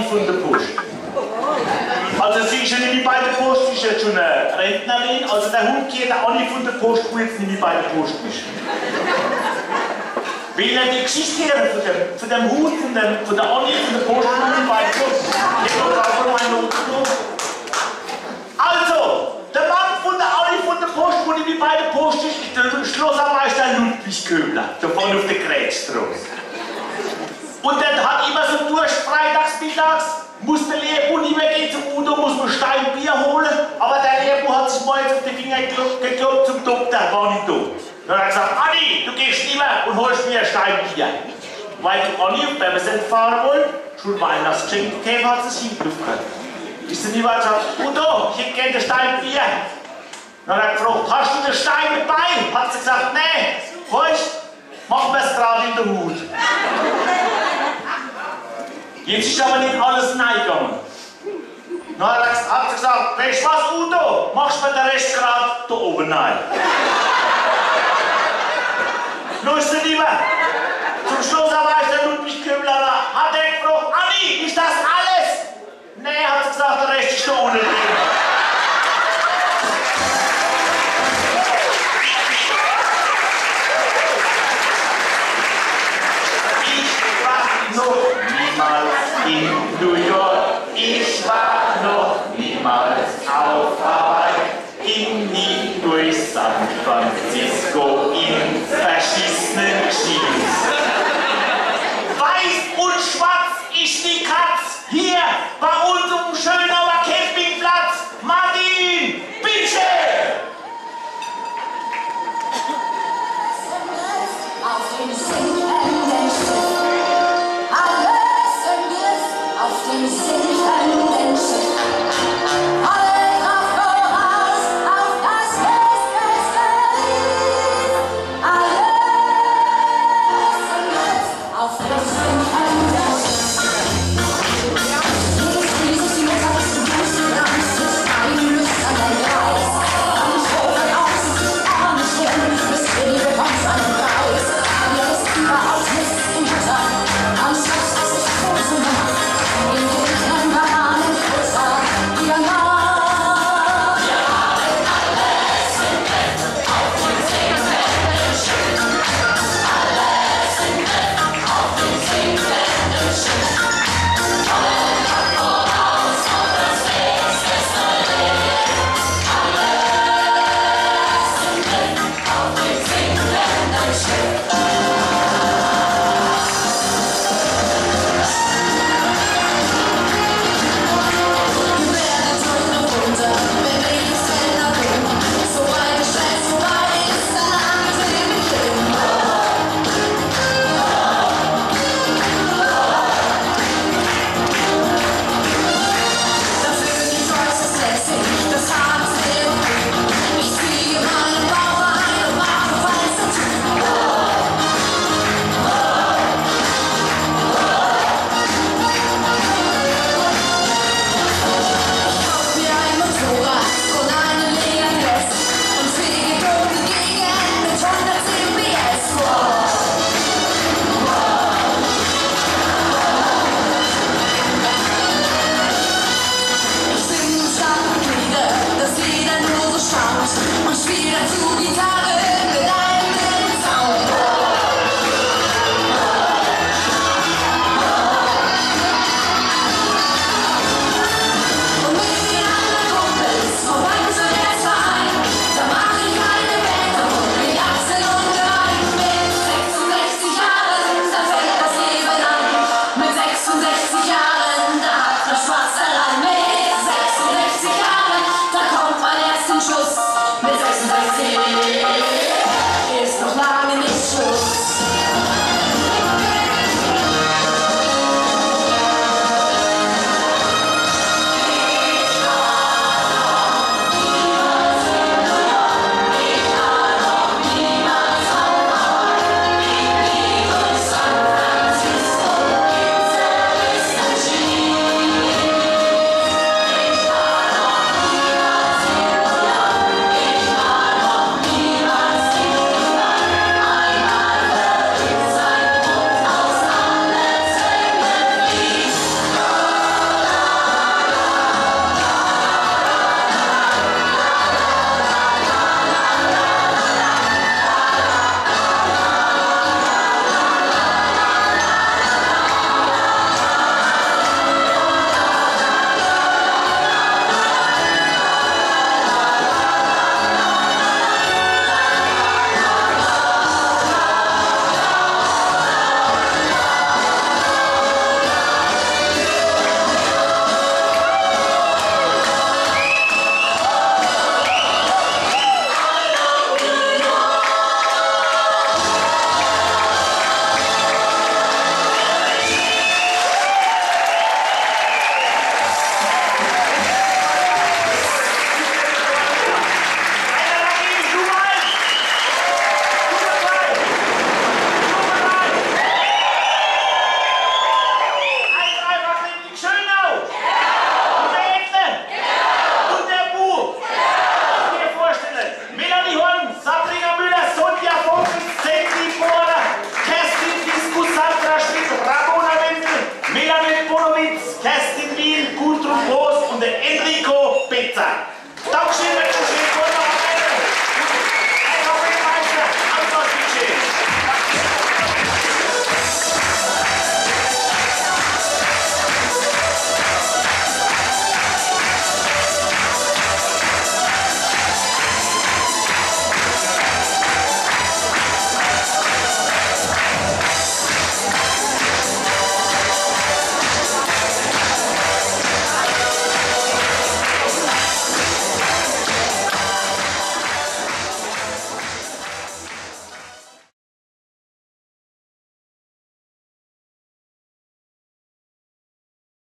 Anni von der Post. Also sie ist ja nicht bei der Post, sie ist jetzt schon eine Rentnerin. Also der Hund geht der Anni von der Post, wo jetzt nicht bei der Post ist. Will er die Geschichte von dem, von dem Hund, von, dem, von der Anni von der Post, nicht mehr bei der Post? Ich habe mal eine Note Also, der Mann von der Anni von der Post, wo nicht bei der Post ist, ist der Schlossermeister Ludwig Köbler, da vorne auf der Grätstraße. Und dann hat immer so durch, freitags, mittags, muss der Gehen zum Udo, muss man Steinbier holen, aber der Lehrbuch hat sich mal jetzt auf den Finger geklopft zum Doktor, war nicht da. Dann hat er gesagt, Anni, du gehst mehr und holst mir ein Steinbier. Weil die Anni, wenn wir sind fahren wollen, schon Weihnachtsgeschenk gegeben hat, sie es hingelaufen. Ist sie mal gesagt, Udo, ich hätte gerne ein Steinbier. Dann hat er gefragt, hast du den Stein dabei? Hat sie gesagt, nee, weißt machen wir es gerade in der Hut. Jetzt ist aber nicht alles reingegangen. Dann hat er gesagt, weißt du was, Udo, machst mir den Rest gerade da oben rein. Ist er lieber. Zum Schluss aber ist der Ludwig Kümmler da. Hat er gefragt, Anni, ist das alles? Nee, hat sie gesagt, der Rest ist da unten drin. Noch niemals auf Hawaii. Ging nie durch San Francisco